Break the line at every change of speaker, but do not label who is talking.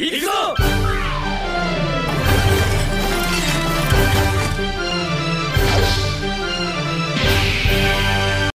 行くぞ